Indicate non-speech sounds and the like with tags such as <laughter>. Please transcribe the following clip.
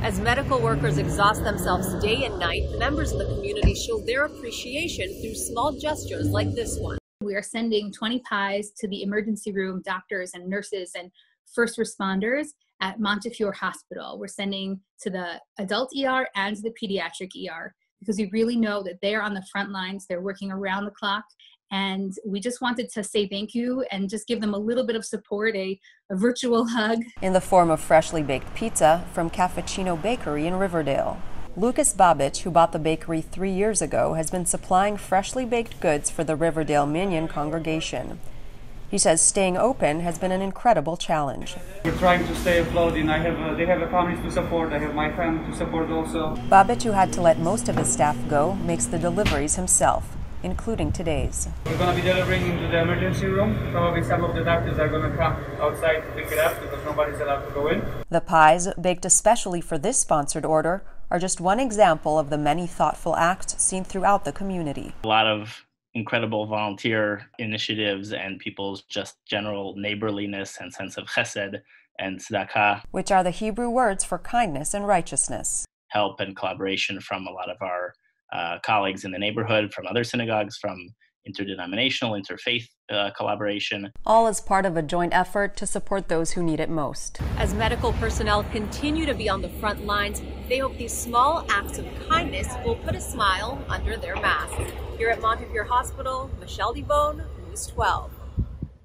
As medical workers exhaust themselves day and night, members of the community show their appreciation through small gestures like this one. We are sending 20 pies to the emergency room doctors and nurses and first responders at Montefiore Hospital. We're sending to the adult ER and the pediatric ER because we really know that they are on the front lines. They're working around the clock. And we just wanted to say thank you and just give them a little bit of support, a, a virtual <laughs> hug. In the form of freshly baked pizza from Caffuccino Bakery in Riverdale. Lucas Babic, who bought the bakery three years ago, has been supplying freshly baked goods for the Riverdale Minyan congregation. He says staying open has been an incredible challenge. We're trying to stay afloat, and I have uh, they have a family to support. I have my family to support also. Babic, who had to let most of his staff go, makes the deliveries himself, including today's. We're going to be delivering into the emergency room. Probably some of the doctors are going to come outside to pick it up because nobody's allowed to go in. The pies, baked especially for this sponsored order, are just one example of the many thoughtful acts seen throughout the community. A lot of incredible volunteer initiatives and people's just general neighborliness and sense of chesed and tzedakah. Which are the Hebrew words for kindness and righteousness. Help and collaboration from a lot of our uh, colleagues in the neighborhood, from other synagogues, from interdenominational, interfaith uh, collaboration. All as part of a joint effort to support those who need it most. As medical personnel continue to be on the front lines, they hope these small acts of kindness will put a smile under their masks. Here at Montefiore Hospital, Michelle Divon, News 12.